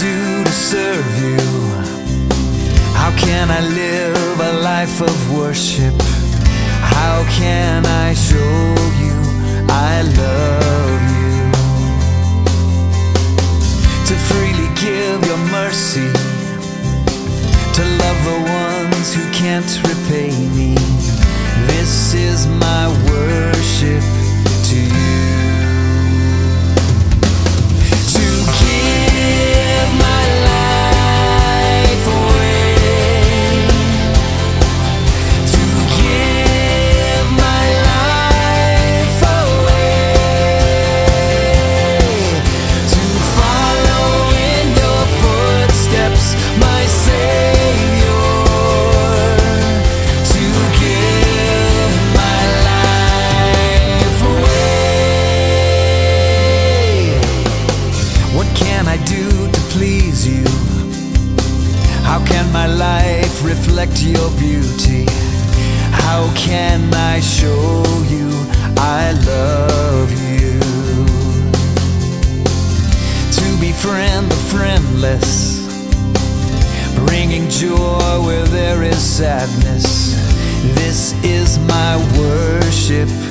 do to serve you? How can I live a life of worship? How can I show you I love you? To freely give your mercy, to love the ones who can't repay me. This is my worship reflect your beauty? How can I show you I love you? To befriend the friendless, bringing joy where there is sadness. This is my worship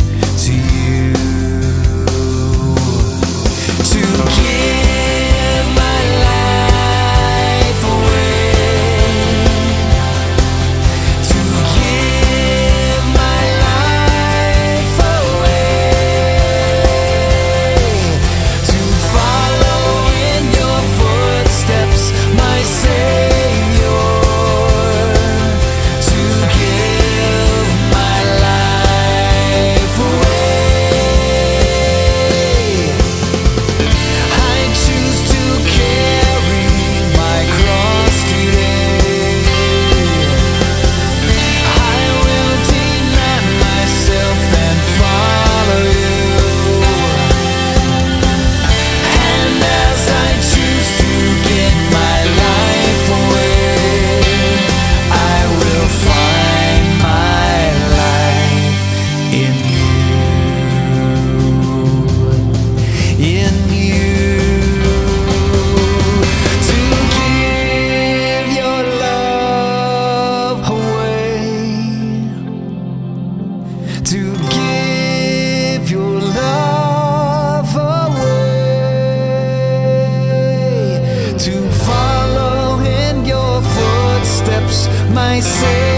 to give your love away. To follow in your footsteps my savior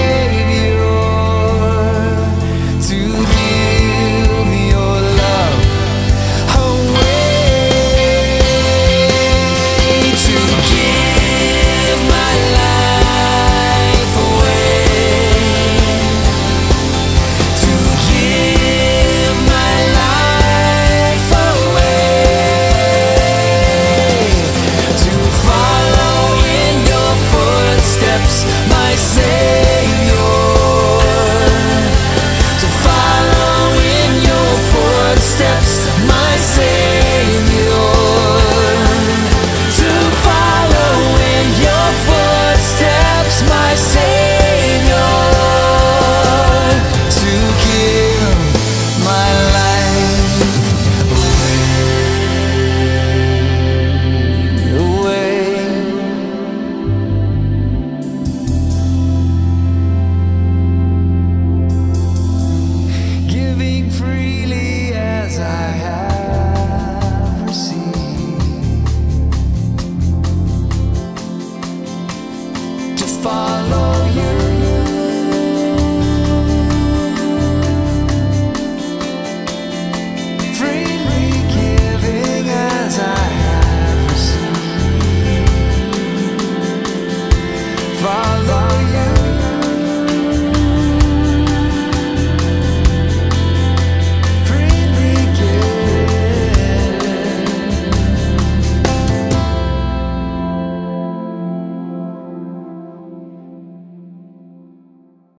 desire.